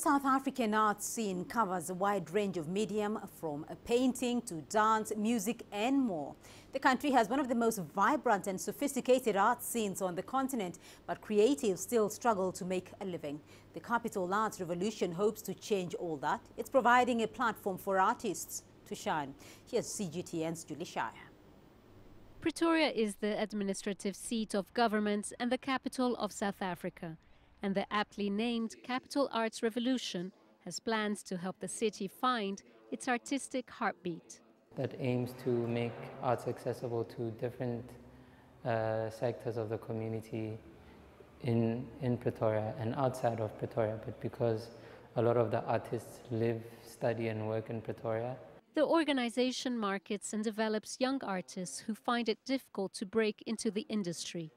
South African art scene covers a wide range of medium from painting to dance, music and more. The country has one of the most vibrant and sophisticated art scenes on the continent, but creatives still struggle to make a living. The Capital Arts Revolution hopes to change all that. It's providing a platform for artists to shine. Here's CGTN's Julie Scheier. Pretoria is the administrative seat of government and the capital of South Africa and the aptly named Capital Arts Revolution has plans to help the city find its artistic heartbeat. That aims to make arts accessible to different uh, sectors of the community in, in Pretoria and outside of Pretoria, but because a lot of the artists live, study and work in Pretoria. The organization markets and develops young artists who find it difficult to break into the industry.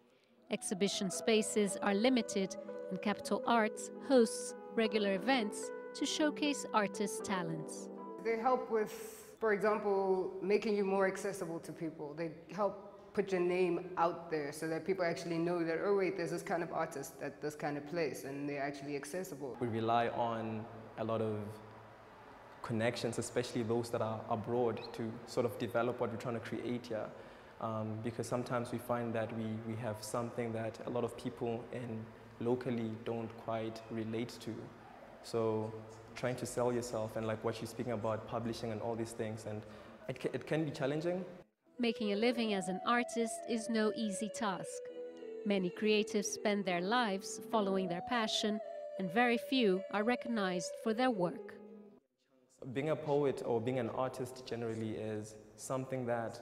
Exhibition spaces are limited and Capital Arts hosts regular events to showcase artists' talents. They help with, for example, making you more accessible to people. They help put your name out there so that people actually know that, oh wait, there's this kind of artist at this kind of place and they're actually accessible. We rely on a lot of connections, especially those that are abroad, to sort of develop what we're trying to create here. Um, because sometimes we find that we, we have something that a lot of people in locally don't quite relate to. So trying to sell yourself and like what you're speaking about, publishing and all these things, and it, ca it can be challenging. Making a living as an artist is no easy task. Many creatives spend their lives following their passion, and very few are recognized for their work. Being a poet or being an artist generally is something that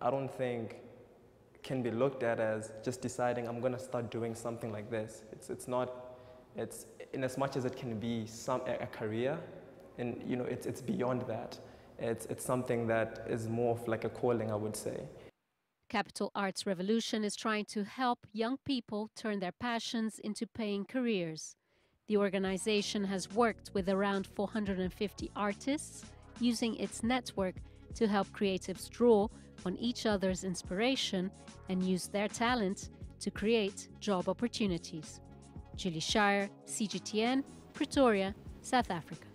I don't think can be looked at as just deciding I'm going to start doing something like this. It's, it's not, it's in as much as it can be some, a, career, and you know, it's, it's beyond that. It's, it's something that is more of like a calling, I would say. Capital Arts Revolution is trying to help young people turn their passions into paying careers. The organization has worked with around 450 artists using its network to help creatives draw on each other's inspiration and use their talent to create job opportunities. Julie Scheier, CGTN, Pretoria, South Africa.